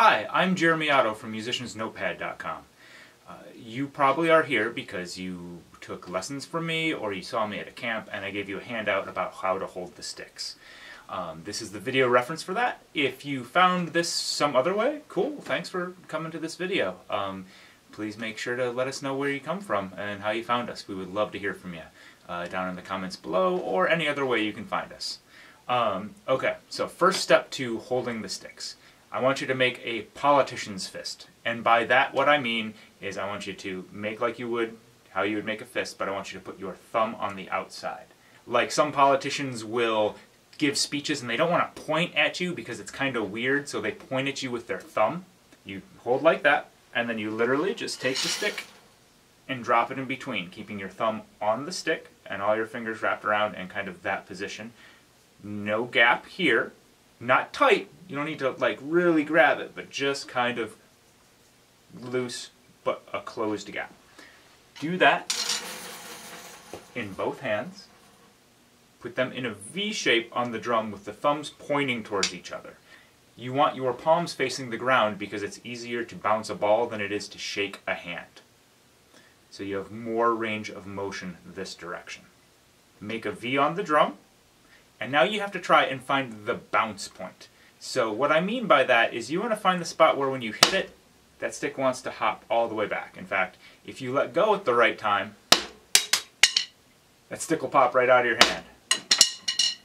Hi, I'm Jeremy Otto from MusiciansNotepad.com. Uh, you probably are here because you took lessons from me or you saw me at a camp and I gave you a handout about how to hold the sticks. Um, this is the video reference for that. If you found this some other way, cool, thanks for coming to this video. Um, please make sure to let us know where you come from and how you found us. We would love to hear from you uh, down in the comments below or any other way you can find us. Um, okay, so first step to holding the sticks. I want you to make a politician's fist. And by that, what I mean is I want you to make like you would, how you would make a fist, but I want you to put your thumb on the outside. Like some politicians will give speeches and they don't want to point at you because it's kind of weird, so they point at you with their thumb. You hold like that, and then you literally just take the stick and drop it in between, keeping your thumb on the stick and all your fingers wrapped around in kind of that position. No gap here. Not tight. You don't need to like really grab it, but just kind of loose, but a closed gap. Do that in both hands. Put them in a V shape on the drum with the thumbs pointing towards each other. You want your palms facing the ground because it's easier to bounce a ball than it is to shake a hand. So you have more range of motion this direction. Make a V on the drum, and now you have to try and find the bounce point. So what I mean by that is you want to find the spot where when you hit it, that stick wants to hop all the way back. In fact, if you let go at the right time, that stick will pop right out of your hand.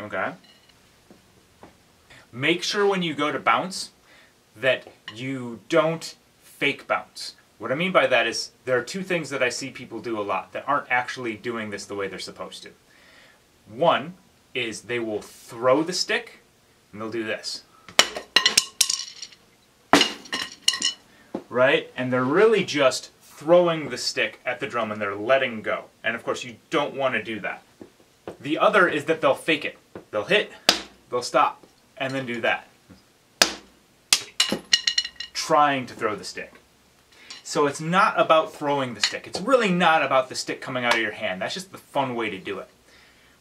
Okay? Make sure when you go to bounce that you don't fake bounce. What I mean by that is there are two things that I see people do a lot that aren't actually doing this the way they're supposed to. One is they will throw the stick and they'll do this. Right? And they're really just throwing the stick at the drum and they're letting go. And of course you don't want to do that. The other is that they'll fake it. They'll hit, they'll stop, and then do that. Trying to throw the stick. So it's not about throwing the stick. It's really not about the stick coming out of your hand. That's just the fun way to do it.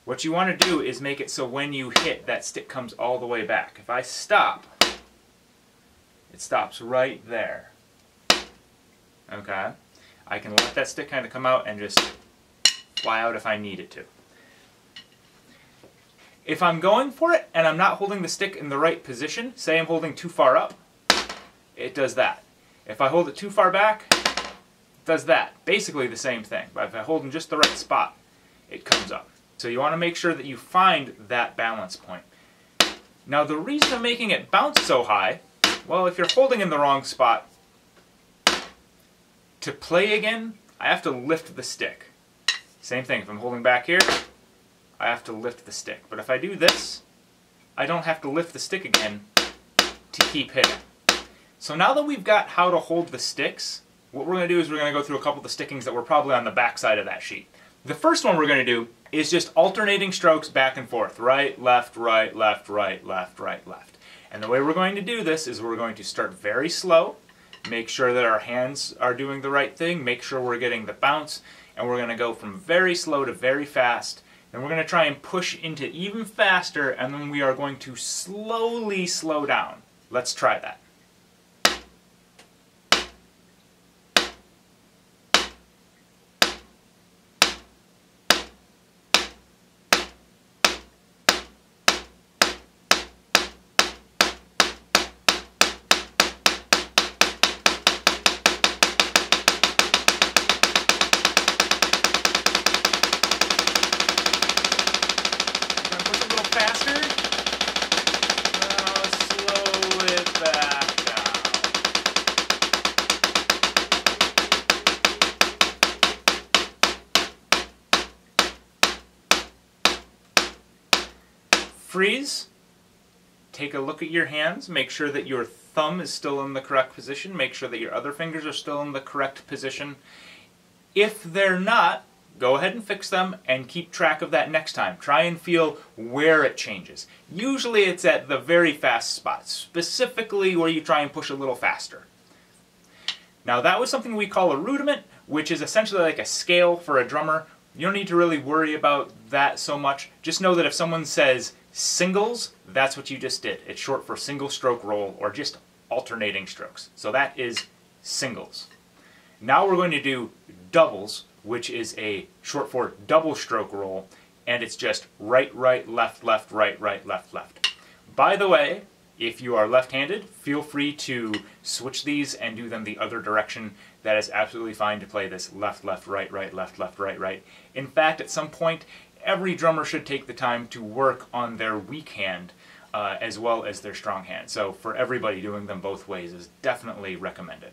What you want to do is make it so when you hit, that stick comes all the way back. If I stop, it stops right there. Okay? I can let that stick kind of come out and just fly out if I need it to. If I'm going for it and I'm not holding the stick in the right position, say I'm holding too far up, it does that. If I hold it too far back, it does that. Basically the same thing, but if I hold in just the right spot, it comes up. So you want to make sure that you find that balance point. Now the reason I'm making it bounce so high, well if you're holding in the wrong spot, to play again, I have to lift the stick. Same thing, if I'm holding back here, I have to lift the stick. But if I do this, I don't have to lift the stick again to keep hitting. So now that we've got how to hold the sticks, what we're going to do is we're going to go through a couple of the stickings that were probably on the back side of that sheet. The first one we're going to do is just alternating strokes back and forth. Right, left, right, left, right, left, right, left. And the way we're going to do this is we're going to start very slow, make sure that our hands are doing the right thing, make sure we're getting the bounce, and we're going to go from very slow to very fast, and we're going to try and push into even faster, and then we are going to slowly slow down. Let's try that. Freeze, take a look at your hands, make sure that your thumb is still in the correct position, make sure that your other fingers are still in the correct position. If they're not, go ahead and fix them and keep track of that next time. Try and feel where it changes. Usually it's at the very fast spots, specifically where you try and push a little faster. Now that was something we call a rudiment, which is essentially like a scale for a drummer. You don't need to really worry about that so much. Just know that if someone says Singles, that's what you just did. It's short for single stroke roll or just alternating strokes. So that is singles. Now we're going to do doubles, which is a short for double stroke roll, and it's just right, right, left, left, right, right, left, left. By the way, if you are left-handed, feel free to switch these and do them the other direction. That is absolutely fine to play this left, left, right, right, left, left, right, right. In fact, at some point, every drummer should take the time to work on their weak hand uh, as well as their strong hand. So for everybody, doing them both ways is definitely recommended.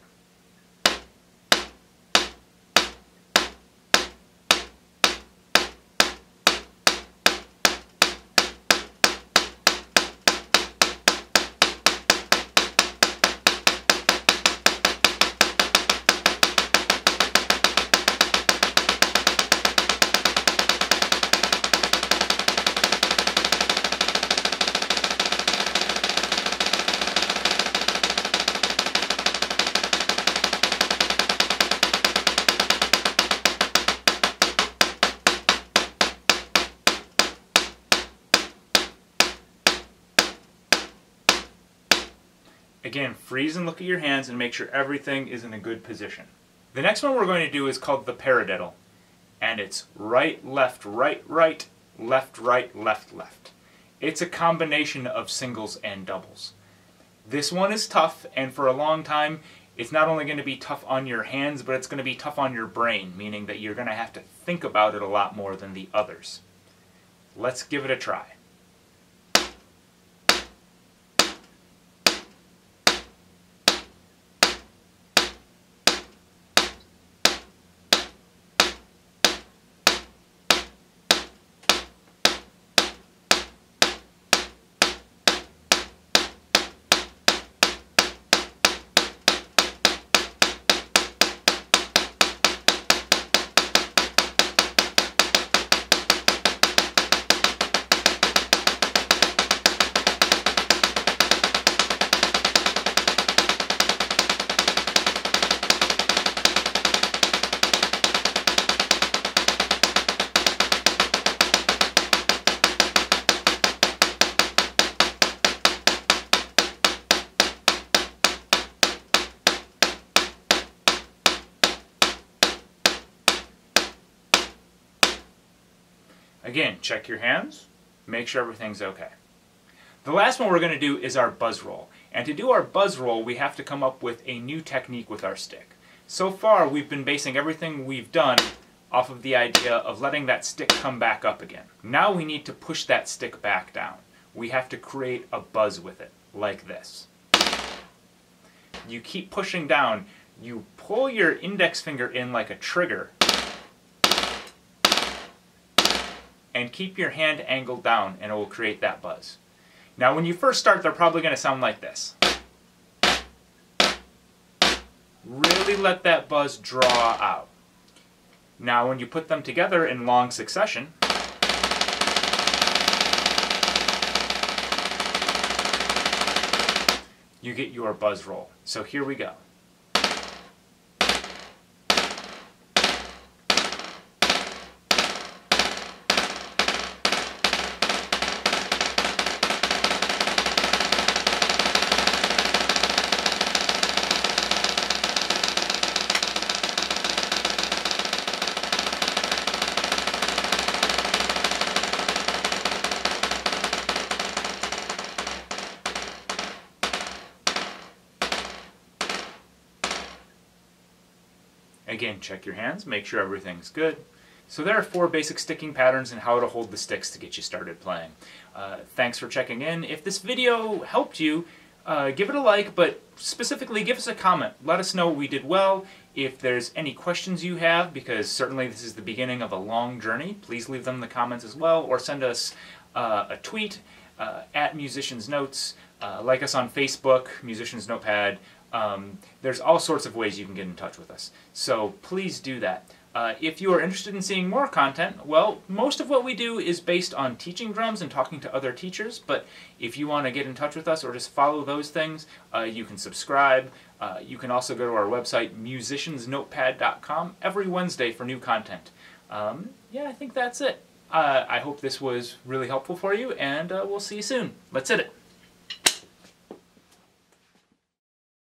Freeze and look at your hands and make sure everything is in a good position. The next one we're going to do is called the paradiddle. And it's right, left, right, right, left, right, left, left. It's a combination of singles and doubles. This one is tough, and for a long time, it's not only going to be tough on your hands, but it's going to be tough on your brain, meaning that you're going to have to think about it a lot more than the others. Let's give it a try. Again, check your hands, make sure everything's okay. The last one we're going to do is our buzz roll. And to do our buzz roll, we have to come up with a new technique with our stick. So far, we've been basing everything we've done off of the idea of letting that stick come back up again. Now we need to push that stick back down. We have to create a buzz with it, like this. You keep pushing down, you pull your index finger in like a trigger, and keep your hand angled down and it will create that buzz. Now when you first start they're probably going to sound like this. Really let that buzz draw out. Now when you put them together in long succession, you get your buzz roll. So here we go. Again, check your hands, make sure everything's good. So there are four basic sticking patterns and how to hold the sticks to get you started playing. Uh, thanks for checking in. If this video helped you, uh, give it a like, but specifically give us a comment. Let us know we did well. If there's any questions you have, because certainly this is the beginning of a long journey, please leave them in the comments as well, or send us uh, a tweet uh, at Musicians Notes. Uh, like us on Facebook, Musicians Notepad, um, there's all sorts of ways you can get in touch with us. So please do that. Uh, if you are interested in seeing more content, well, most of what we do is based on teaching drums and talking to other teachers, but if you want to get in touch with us or just follow those things, uh, you can subscribe. Uh, you can also go to our website, musiciansnotepad.com, every Wednesday for new content. Um, yeah, I think that's it. Uh, I hope this was really helpful for you, and uh, we'll see you soon. Let's hit it.